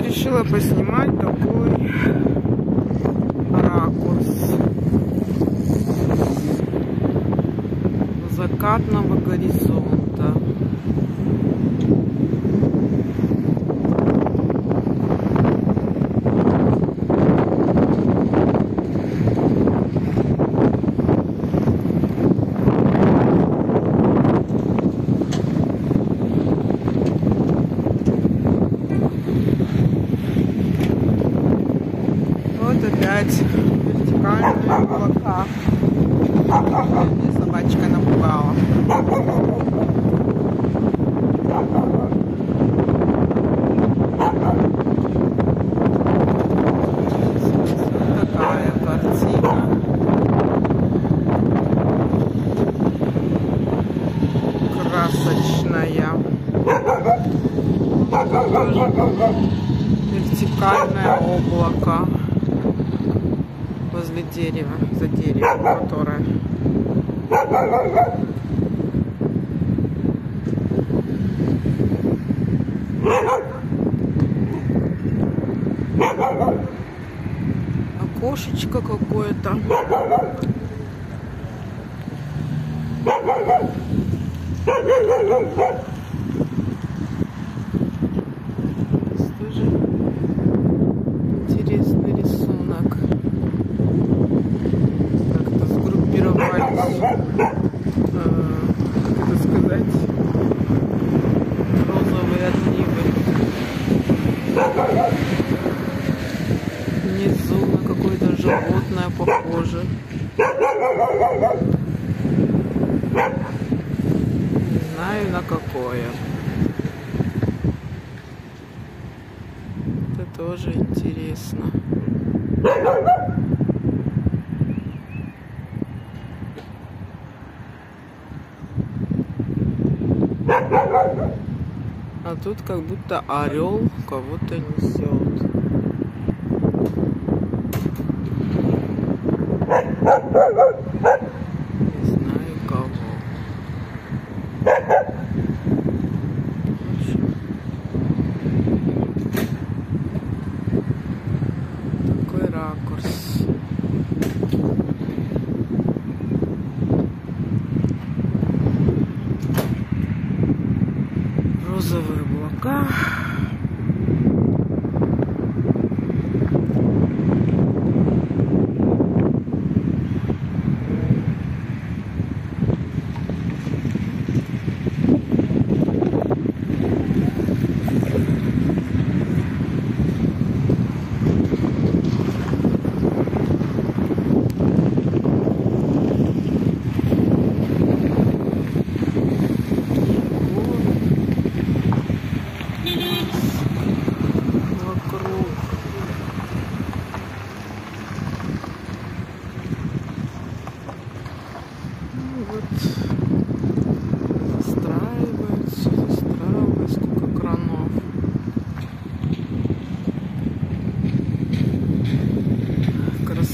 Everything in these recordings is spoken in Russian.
решила поснимать такой ракурс закатного горизонта. Вот опять вертикальные облака. Мне собачка напугала. Красочная. Вертикальное облако возле дерева, за деревом, которое. Окошечко какое-то. Тоже интересный рисунок. Как-то сгруппировались, э, как это сказать, розовые отливы. Внизу на какое-то животное похоже. Не знаю на какое. Это тоже интересно. А тут как будто орел кого-то несет. Не знаю кого. В общем, такой ракурс. Розовые облака.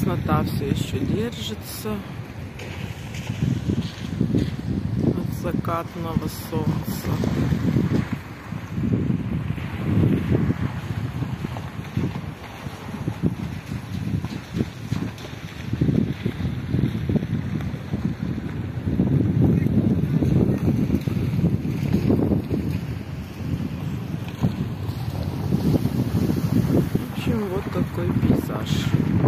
Краснота все еще держится от закатного солнца. В общем, вот такой пейзаж.